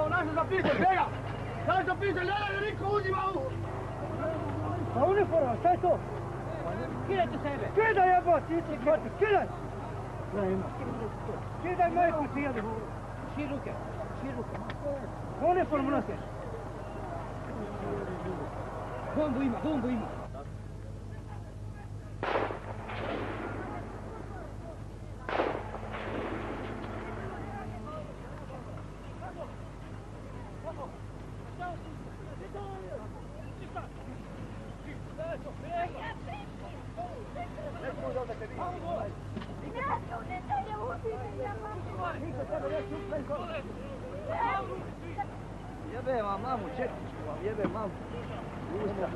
ovo naše za piše, bjega! Kaj za piše, ne da niko uzima u... Pa uniforma, šta je to? Kidajte sebe. Kidaj jebo, ti kvrti, kidaj! Kidaj majku ti jedi. Šir ruke. Šir ruke. Uniformu nosiš. Bombu ima, bombu ima. Jebe vam mamu, četničku vam, jebe mamu. Usta.